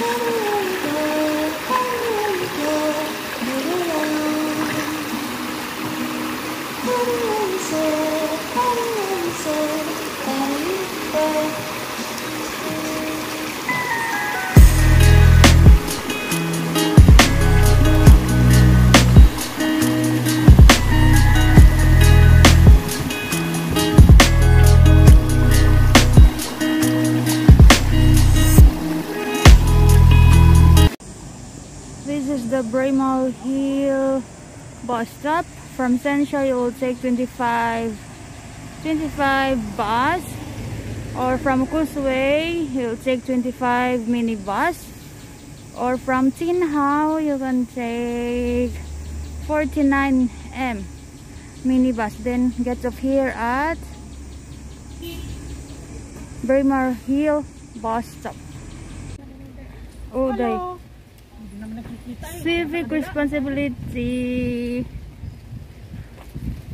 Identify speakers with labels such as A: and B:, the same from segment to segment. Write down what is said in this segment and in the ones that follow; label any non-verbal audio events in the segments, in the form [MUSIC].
A: This [LAUGHS] stop. From Central, you will take 25, 25 bus. Or from Causeway, you'll take 25 mini bus. Or from Tin Hau, you can take 49M minibus. Then get off here at Braemar Hill bus stop. Oh, day. Civic responsibility.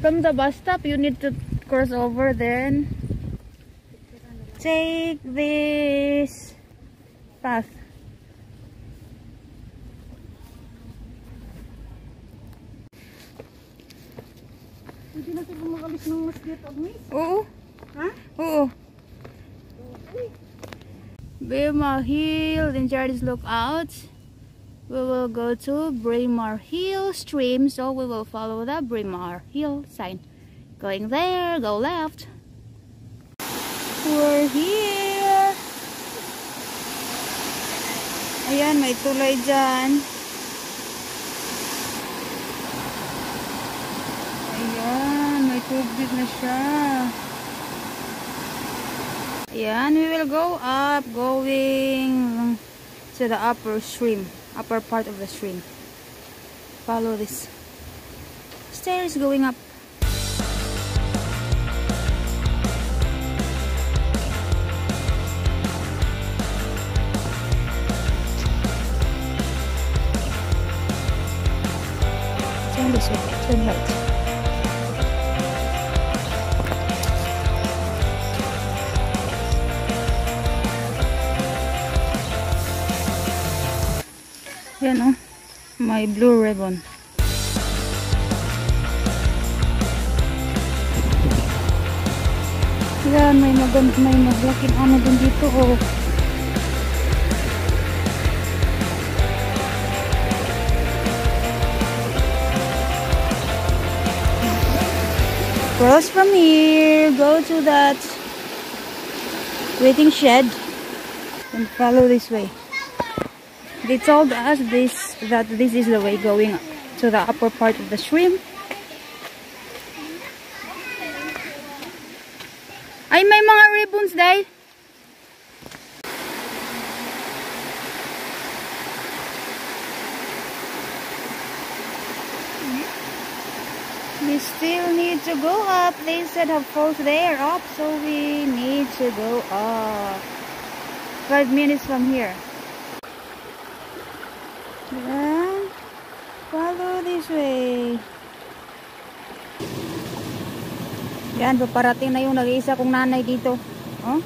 A: From the bus stop, you need to cross over then take this path.
B: Hindi na sila makalis ng masjid of me.
A: Oo.
B: Ha?
A: Oo. Braemar Hill, then Jardine's Lookout. We will go to Braemar Hill stream, so we will follow the Braemar Hill sign. Going there, go left. We're here. Ayan, may tulay dyan. Ayan, may tubig na siya. Ayan, we will go up, going to the upper stream, upper part of the stream. Follow this stairs going up. Yan oh. May blue ribbon. Yan, may magand may maglaking ano din dito oh. Cross from here, go to that waiting shed and follow this way. They told us this that this is the way going to the upper part of the stream. Ay, may mga ribbons dahil. We still need to go up. They said have falls there up, so we need to go up. Five minutes from here. Yan. Follow this way. Yan, paparating na yung nag-iisa kong nanay dito. Oh?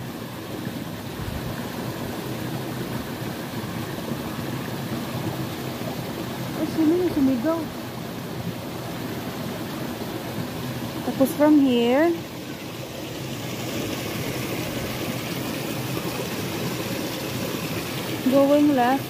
A: Ay, sino yung sumigaw? Tapos from here, going left,